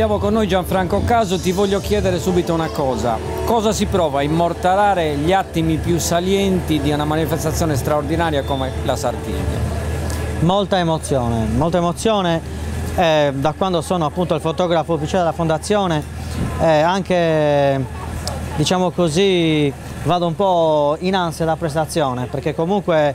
Abbiamo con noi Gianfranco Caso, ti voglio chiedere subito una cosa. Cosa si prova a immortalare gli attimi più salienti di una manifestazione straordinaria come la Sartiglia? Molta emozione, molta emozione eh, da quando sono appunto il fotografo ufficiale della fondazione, eh, anche diciamo così vado un po' in ansia da prestazione perché comunque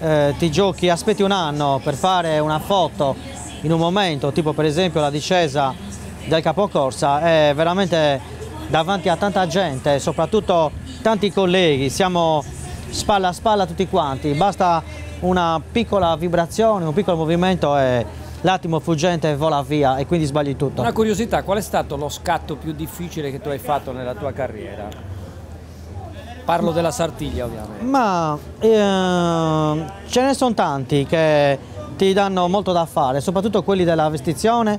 eh, ti giochi, aspetti un anno per fare una foto in un momento, tipo per esempio la discesa del capocorsa, è veramente davanti a tanta gente, soprattutto tanti colleghi, siamo spalla a spalla tutti quanti, basta una piccola vibrazione, un piccolo movimento e l'attimo fuggente vola via e quindi sbagli tutto. Una curiosità, qual è stato lo scatto più difficile che tu hai fatto nella tua carriera? Parlo della Sartiglia ovviamente. Ma eh, ce ne sono tanti che ti danno molto da fare, soprattutto quelli della vestizione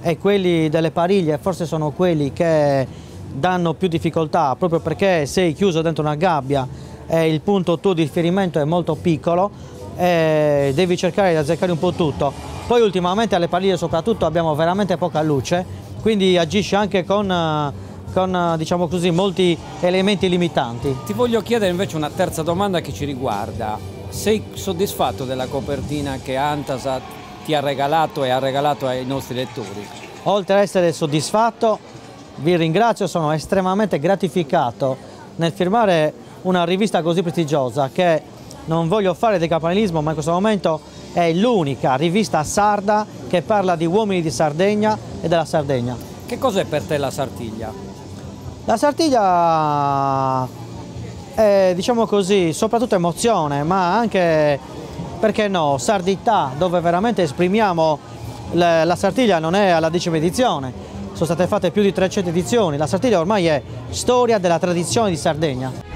e quelli delle pariglie, forse sono quelli che danno più difficoltà proprio perché sei chiuso dentro una gabbia e il punto tuo di riferimento è molto piccolo e devi cercare di azzeccare un po' tutto. Poi ultimamente alle pariglie soprattutto abbiamo veramente poca luce, quindi agisci anche con con diciamo così, molti elementi limitanti. Ti voglio chiedere invece una terza domanda che ci riguarda. Sei soddisfatto della copertina che Antasat ti ha regalato e ha regalato ai nostri lettori? Oltre ad essere soddisfatto, vi ringrazio, sono estremamente gratificato nel firmare una rivista così prestigiosa che non voglio fare del campanilismo, ma in questo momento è l'unica rivista sarda che parla di uomini di Sardegna e della Sardegna. Che cos'è per te la Sartiglia? La Sartiglia è, diciamo così, soprattutto emozione, ma anche, perché no, sardità, dove veramente esprimiamo la, la Sartiglia non è alla decima edizione, sono state fatte più di 300 edizioni, la Sartiglia ormai è storia della tradizione di Sardegna.